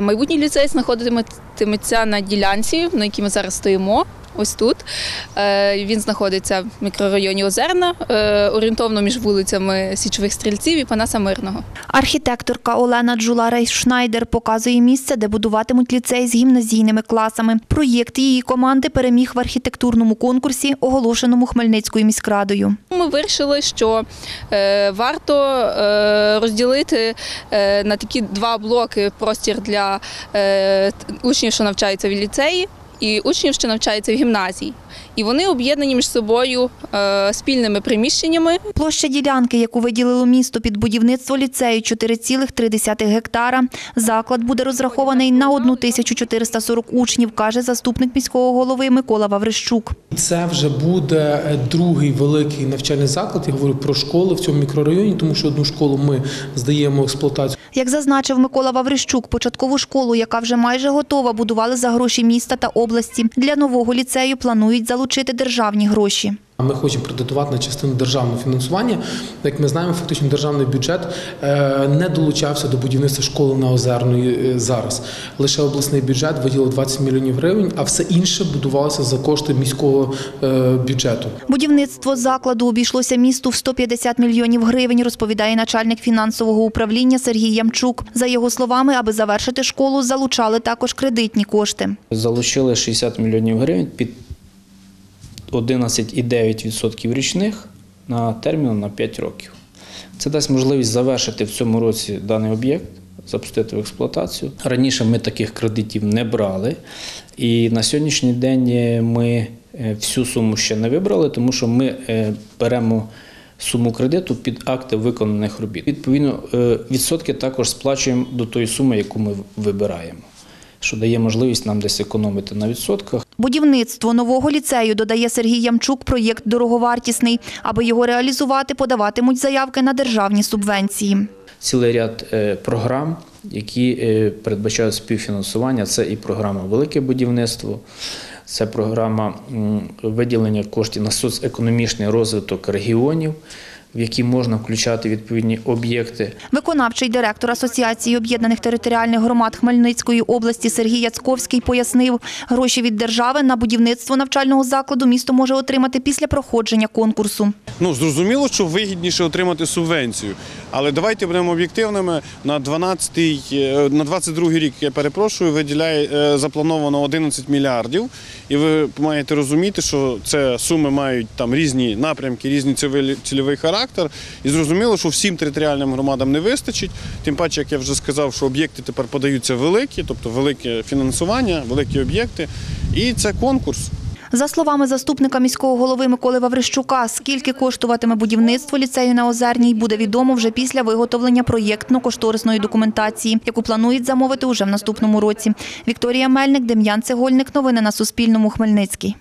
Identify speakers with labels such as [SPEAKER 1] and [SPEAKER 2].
[SPEAKER 1] Майбутній ліцей знаходитиметься на ділянці, на якій ми зараз стоїмо. Ось тут Е, він знаходиться в мікрорайоні Озерна, е, орієнтовно між вулицями Січових стрільців і Панаса Мирного.
[SPEAKER 2] Архітекторка Олена Джула-Рейшнайдер показує місце, де будуватимуть ліцей з гімназійними класами. Проєкт її команди переміг в архітектурному конкурсі, оголошеному Хмельницькою міськрадою.
[SPEAKER 1] Ми вирішили, що е, варто розділити на такі два блоки простір для учнів, що навчаються в ліцеї, і учнів, що навчаються в гімназії. І вони об'єднані між собою е, спільними приміщеннями.
[SPEAKER 2] Площа ділянки, яку виділило місто під будівництво ліцею 4,3 гектара. Заклад буде розрахований на 1440 учнів, каже заступник міського голови Микола Ваврищук.
[SPEAKER 3] Це вже буде другий великий навчальний заклад. Я говорю про школи в цьому мікрорайоні, тому що одну школу ми здаємо в експлуатацію.
[SPEAKER 2] Як зазначив Микола Ваврищук, початкову школу, яка вже майже готова, будували за гроші міста та області. Для нового ліцею планують залучити державні гроші.
[SPEAKER 3] А Ми хочемо претендувати на частину державного фінансування. Як ми знаємо, фактично державний бюджет е, не долучався до будівництва школи на Озерної е, зараз. Лише обласний бюджет виділив 20 мільйонів гривень, а все інше будувалося за кошти міського е, бюджету.
[SPEAKER 2] Будівництво закладу обійшлося місту в 150 мільйонів гривень, розповідає начальник фінансового управління Сергій Ямчук. За його словами, аби завершити школу, залучали також кредитні кошти.
[SPEAKER 4] Залучили 60 мільйонів гривень під 11,9% річних на термін на 5 років. Це дасть можливість завершити в цьому році даний об'єкт, запустити в експлуатацію. Раніше ми таких кредитів не брали, і на сьогоднішній день ми е, всю суму ще не вибрали, тому що ми е, беремо суму кредиту під акти виконаних робіт. Відповідно, е, відсотки також сплачуємо до тої суми, яку ми вибираємо, що дає можливість нам десь економити на відсотках.
[SPEAKER 2] Будівництво нового ліцею, додає Сергій Ямчук, проєкт дороговартісний. Аби його реалізувати, подаватимуть заявки на державні субвенції.
[SPEAKER 4] цілий ряд е, програм, які е, передбачають співфінансування. Це і програма Велике будівництво, це програма виділення коштів на соцекономічний розвиток регіонів, в які можна включати відповідні об'єкти.
[SPEAKER 2] Виконавчий директор Асоціації об'єднаних територіальних громад Хмельницької області Сергій Яцковський пояснив, гроші від держави на будівництво навчального закладу місто може отримати після проходження конкурсу.
[SPEAKER 5] Ну, зрозуміло, що вигідніше отримати субвенцію. Але давайте будемо об'єктивними. На 12-й, е, на 22-й рік, я перепрошую, виділяє е, заплановано 11 мільярдів. І ви маєте розуміти, що це суми мають там різні напрямки, різні цільовий характер. І зрозуміло, що всім територіальним громадам не вистачить. Тим паче, як я вже сказав, що об'єкти тепер подаються великі, тобто велике фінансування, великі об'єкти. І це конкурс.
[SPEAKER 2] За словами заступника міського голови Миколи Ваврищука, скільки коштуватиме будівництво ліцею на Озерній, буде відомо вже після виготовлення проєктно-кошторисної документації, яку планують замовити уже в наступному році. Вікторія Мельник, Дем'ян Цегольник. Новини на Суспільному. Хмельницький.